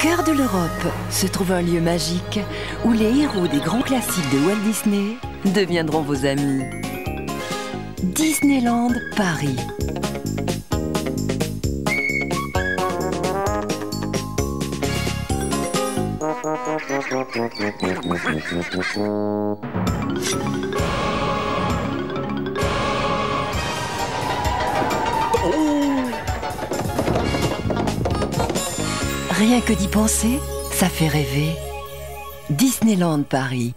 cœur de l'Europe se trouve un lieu magique où les héros des grands classiques de Walt Disney deviendront vos amis. Disneyland Paris. Rien que d'y penser, ça fait rêver. Disneyland Paris.